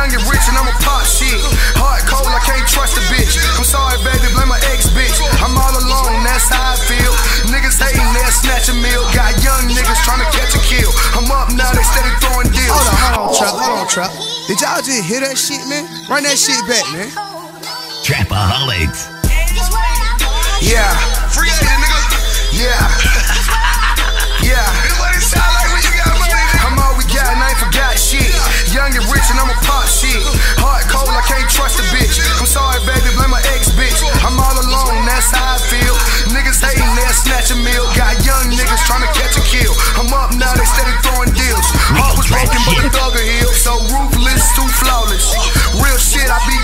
Young and rich and I'm a pop shit. Hard cold, I can't trust a bitch. I'm sorry, baby, blame my ex bitch. I'm all alone, that's how I feel. Niggas hating, they'll snatch a meal. Got young niggas trying to catch a kill. I'm up now, they steady throwing deals. Hold on, hold on, trap, hold on, trap. Did y'all just hear that shit, man? Run that shit back, man. Trapaholics. Yeah. Sorry, baby, blame my ex bitch. I'm all alone, that's how I feel. Niggas hating, they'll snatch a meal. Got young niggas trying to catch a kill. I'm up now, they steady throwing deals. Heart was broken, but the thugger healed. So ruthless, too flawless. Real shit, I be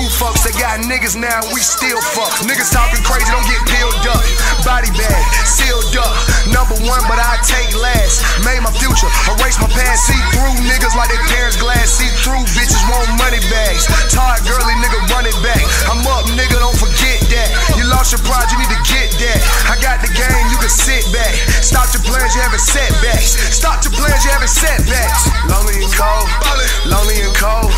two fucks. They got niggas now, we still fuck. Niggas talking crazy, don't get peeled up. Body bag, sealed up. Number one, but I take last. Made my future, erase my past. See through niggas like they parents' glass. See through bitches want money bags. Tired girly nigga, run it back. I'm up, nigga, don't forget that. You lost your pride, you need to get that. I got the game, you can sit back. Stop your plans, you having setbacks. Stop your plans, you having setbacks. Lonely and cold, lonely and cold,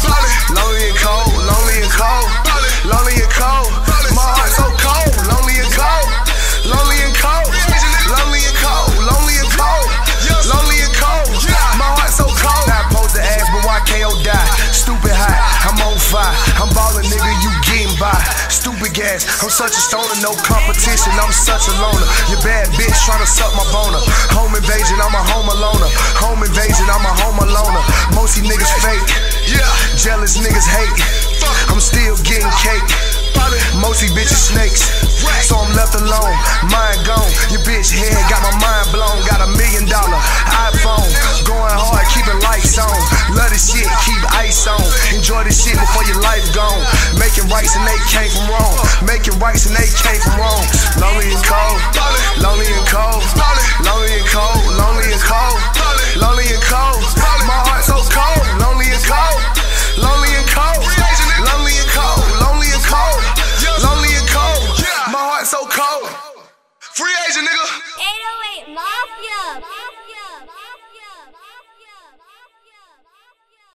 I'm such a stoner, no competition. I'm such a loner. Your bad bitch tryna suck my boner. Home invasion, I'm a home aloner. Home invasion, I'm a home aloner. Most these niggas fake. Yeah, jealous niggas hate. I'm still getting cake. Most these bitches snakes. So I'm left alone, mind gone. Your bitch head got my mind blown. Got a million Rights and they came from wrong.